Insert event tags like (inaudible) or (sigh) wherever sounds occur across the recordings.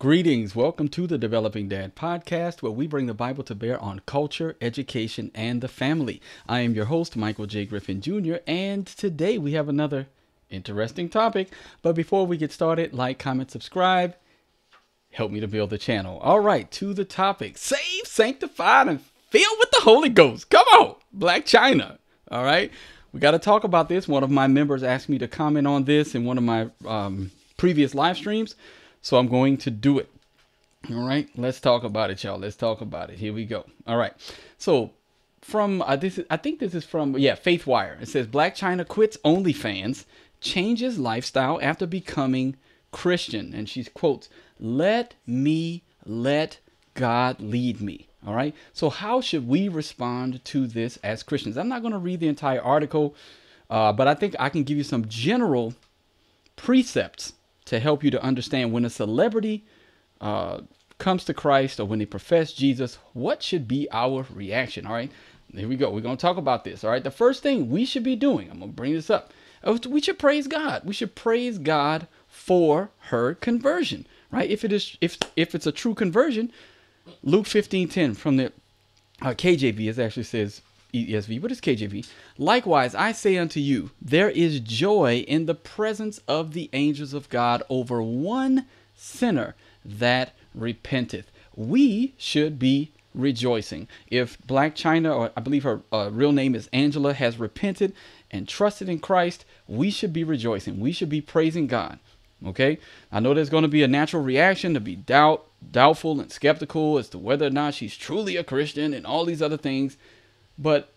Greetings. Welcome to the Developing Dad podcast, where we bring the Bible to bear on culture, education, and the family. I am your host, Michael J. Griffin Jr., and today we have another interesting topic. But before we get started, like, comment, subscribe. Help me to build the channel. All right, to the topic saved, sanctified, and filled with the Holy Ghost. Come on, Blac Chyna. All right, we got to talk about this. One of my members asked me to comment on this in one of my um, previous live streams. So I'm going to do it. All right, let's talk about it, y'all. Let's talk about it. Here we go. All right. So from uh, this, is, I think this is from yeah, FaithWire. It says Blac Chyna quits OnlyFans, changes lifestyle after becoming Christian, and she quotes, "Let me let God lead me." All right. So how should we respond to this as Christians? I'm not going to read the entire article, uh, but I think I can give you some general precepts to help you to understand when a celebrity uh, comes to Christ or when they profess Jesus, what should be our reaction? All right, here we go. We're going to talk about this. All right, the first thing we should be doing, I'm going to bring this up. Uh, we should praise God. We should praise God for her conversion, right? If it is, if if it's a true conversion, Luke 15:10 from the uh, KJV, it actually says, ESV. What is KJV? Likewise, I say unto you, there is joy in the presence of the angels of God over one sinner that repenteth. We should be rejoicing. If Blac Chyna, or I believe her uh, real name is Angela, has repented and trusted in Christ, we should be rejoicing. We should be praising God. Okay? I know there's going to be a natural reaction to be doubt, doubtful and skeptical as to whether or not she's truly a Christian and all these other things. But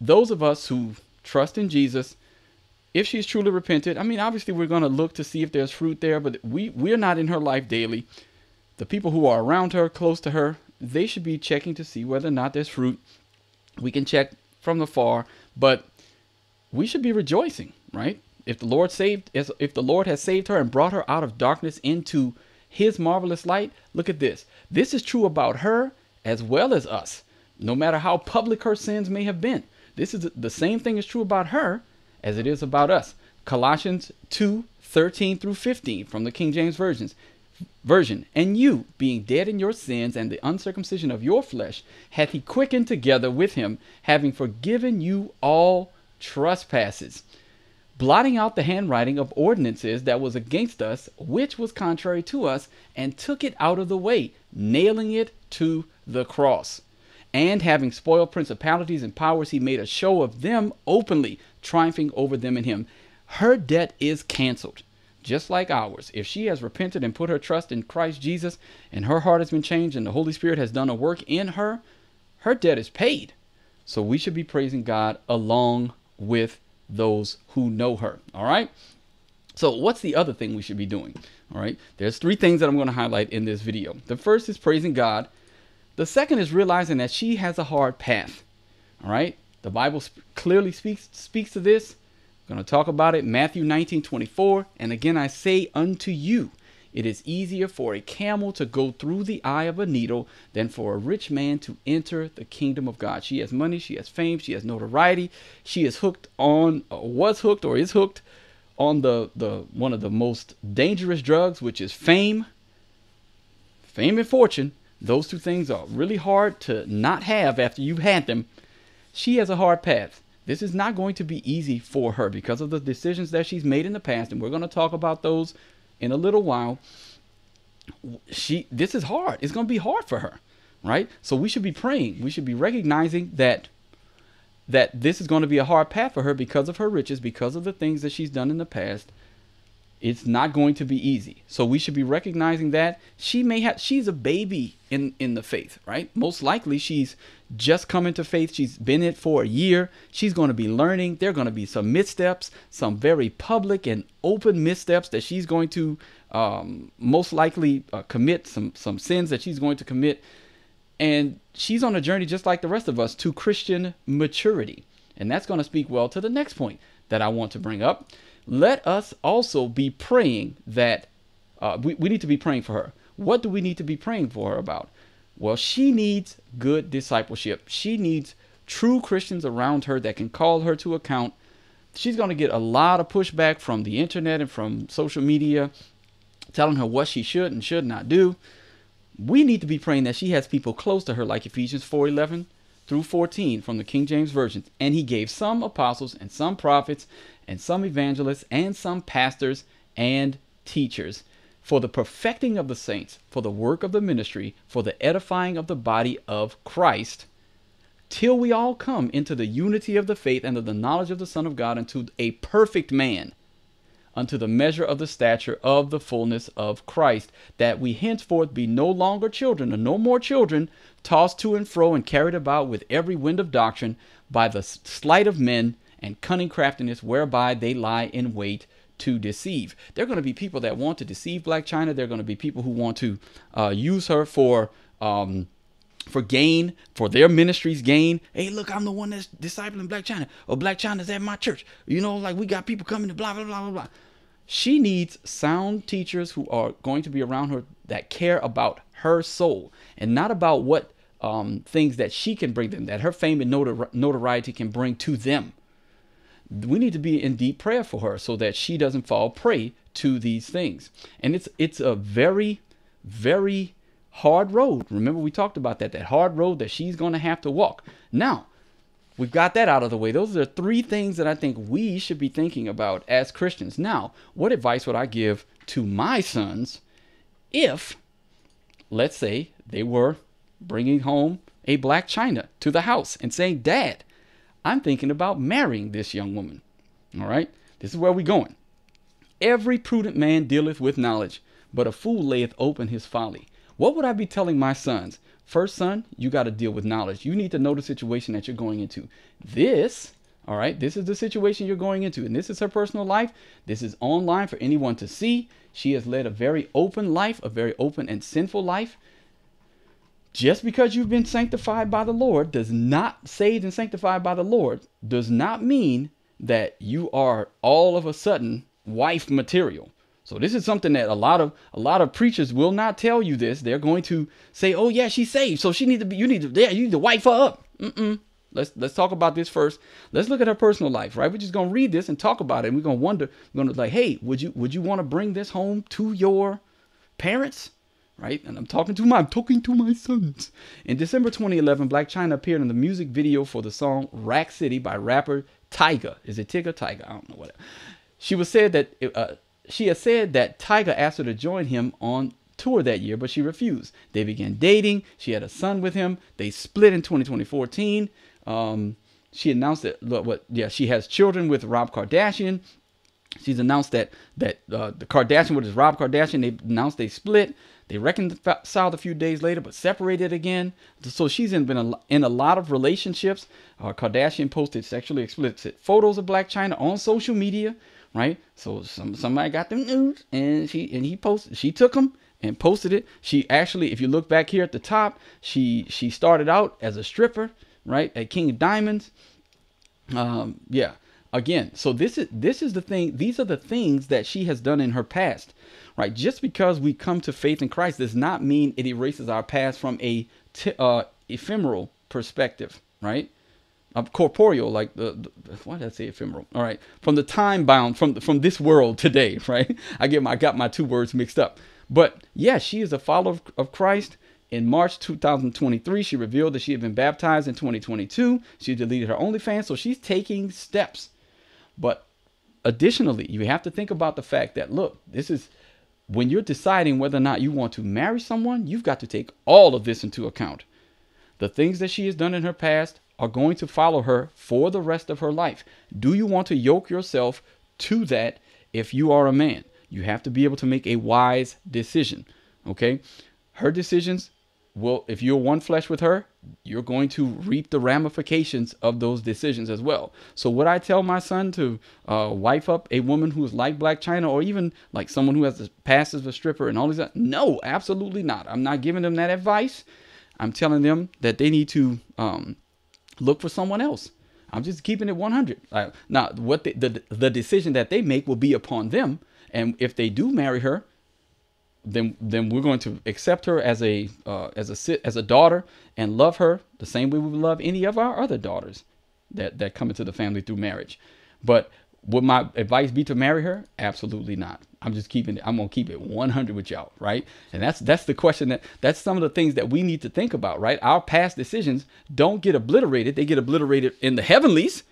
those of us who trust in Jesus, if she's truly repented, I mean, obviously we're going to look to see if there's fruit there, but we we're not in her life daily. The people who are around her, close to her, they should be checking to see whether or not there's fruit. We can check from afar, but we should be rejoicing, right? If the Lord saved, if the Lord has saved her and brought her out of darkness into His marvelous light, look at this. This is true about her as well as us no matter how public her sins may have been. This is the same thing is true about her as it is about us. Colossians 2 13 through 15 from the King James Versions. Version, and you, being dead in your sins and the uncircumcision of your flesh, hath he quickened together with him, having forgiven you all trespasses, blotting out the handwriting of ordinances that was against us, which was contrary to us, and took it out of the way, nailing it to the cross. And having spoiled principalities and powers, he made a show of them openly, triumphing over them in him. Her debt is canceled, just like ours. If she has repented and put her trust in Christ Jesus, and her heart has been changed, and the Holy Spirit has done a work in her, her debt is paid. So we should be praising God along with those who know her. All right? So, what's the other thing we should be doing? All right, there's three things that I'm going to highlight in this video. The first is praising God the second is realizing that she has a hard path. All right? The Bible sp- clearly speaks speaks to this. I'm going to talk about it. Matthew 19, 24. And again, I say unto you, it is easier for a camel to go through the eye of a needle than for a rich man to enter the kingdom of God. She has money, she has fame, she has notoriety. She is hooked on, was hooked, or is hooked on the, the one of the most dangerous drugs, which is fame, fame and fortune. Those two things are really hard to not have after you've had them. She has a hard path. This is not going to be easy for her because of the decisions that she's made in the past, and we're going to talk about those in a little while. She this is hard. It's going to be hard for her, right? So we should be praying. We should be recognizing that that this is going to be a hard path for her because of her riches, because of the things that she's done in the past, it's not going to be easy. So we should be recognizing that she may have she's a baby in in the faith, right? Most likely she's just come into faith. She's been it for a year. She's going to be learning. There're going to be some missteps, some very public and open missteps that she's going to um, most likely uh, commit some some sins that she's going to commit. And she's on a journey just like the rest of us to Christian maturity. And that's going to speak well to the next point that I want to bring up let us also be praying that uh, we, we need to be praying for her. What do we need to be praying for her about? Well, she needs good discipleship. She needs true Christians around her that can call her to account. She's going to get a lot of pushback from the internet and from social media telling her what she should and should not do. We need to be praying that she has people close to her, like Ephesians 4:11 through 14 from the King James Version. And he gave some apostles and some prophets and some evangelists and some pastors and teachers for the perfecting of the saints, for the work of the ministry, for the edifying of the body of Christ, till we all come into the unity of the faith and of the knowledge of the Son of God, unto a perfect man, unto the measure of the stature of the fullness of Christ, that we henceforth be no longer children, or no more children, tossed to and fro and carried about with every wind of doctrine by the sleight of men and cunning craftiness whereby they lie in wait to deceive. There are going to be people that want to deceive Blac Chyna. There are going to be people who want to uh, use her for um, for gain, for their ministry's gain. Hey, look, I'm the one that's discipling Blac Chyna, or Blac Chyna's at my church. You know, like we got people coming to blah blah blah blah blah. She needs sound teachers who are going to be around her that care about her soul and not about what um, things that she can bring them, that her fame and notori- notoriety can bring to them we need to be in deep prayer for her so that she doesn't fall prey to these things. And it's it's a very very hard road. Remember we talked about that that hard road that she's going to have to walk. Now, we've got that out of the way. Those are three things that I think we should be thinking about as Christians. Now, what advice would I give to my sons if let's say they were bringing home a Blac Chyna to the house and saying, "Dad, I'm thinking about marrying this young woman. All right? This is where we're going. Every prudent man dealeth with knowledge, but a fool layeth open his folly. What would I be telling my sons? First, son, you got to deal with knowledge. You need to know the situation that you're going into. This, all right, this is the situation you're going into. And this is her personal life. This is online for anyone to see. She has led a very open life, a very open and sinful life just because you've been sanctified by the Lord does not saved and sanctified by the Lord does not mean that you are all of a sudden wife material. So this is something that a lot of a lot of preachers will not tell you this. They're going to say, "Oh yeah, she's saved, so she needs to be. You need to, yeah, you need to wife her up." Mm-mm. Let's let's talk about this first. Let's look at her personal life, right? We're just gonna read this and talk about it, and we're gonna wonder. We're gonna like, hey, would you would you want to bring this home to your parents? right? And I'm talking to my I'm talking to my sons. In December 2011, Blac Chyna appeared in the music video for the song Rack City by rapper Tyga. Is it Tigger? Tyga? I don't know what. She was said that uh, she has said that Tyga asked her to join him on tour that year, but she refused. They began dating. She had a son with him. They split in 2014. Um, she announced that what yeah she has children with Rob Kardashian. She's announced that that uh, the Kardashian with his Rob Kardashian they announced they split. They reconciled a few days later, but separated again. So she's in, been in a lot of relationships. Uh, Kardashian posted sexually explicit photos of Blac Chyna on social media, right? So some somebody got them news, and she and he posted. She took them and posted it. She actually, if you look back here at the top, she she started out as a stripper, right, at King of Diamonds. Um, yeah. Again, so this is this is the thing. These are the things that she has done in her past right? Just because we come to faith in Christ does not mean it erases our past from a t- uh, ephemeral perspective, right? Uh, corporeal, like the, the why did I say ephemeral? All right, from the time bound, from from this world today, (laughs) right? I get my I got my two words mixed up, but yeah, she is a follower of, of Christ. In March 2023, she revealed that she had been baptized in 2022. She deleted her OnlyFans, so she's taking steps. But additionally, you have to think about the fact that look, this is when you're deciding whether or not you want to marry someone, you've got to take all of this into account. The things that she has done in her past are going to follow her for the rest of her life. Do you want to yoke yourself to that if you are a man? You have to be able to make a wise decision. Okay? Her decisions will, if you're one flesh with her, you're going to reap the ramifications of those decisions as well. So would I tell my son to uh, wife up a woman who is like Blac Chyna or even like someone who has the past as a stripper and all these? No, absolutely not. I'm not giving them that advice. I'm telling them that they need to um, look for someone else. I'm just keeping it 100. Uh, now, what the, the the decision that they make will be upon them. And if they do marry her, then then we're going to accept her as a uh, as a as a daughter and love her the same way we would love any of our other daughters that that come into the family through marriage. But Would my advice be to marry her? Absolutely not. I'm just keeping it. I'm gonna keep it 100 with y'all, right? And that's that's the question that that's some of the things that we need to think about, right? Our past decisions don't get obliterated; they get obliterated in the heavenlies,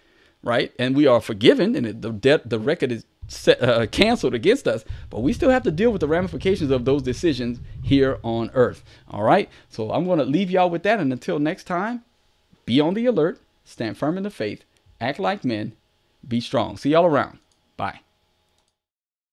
right? And we are forgiven, and the debt, the record is set, uh, canceled against us. But we still have to deal with the ramifications of those decisions here on earth. All right. So I'm gonna leave y'all with that, and until next time, be on the alert, stand firm in the faith, act like men, be strong. See y'all around. Bye.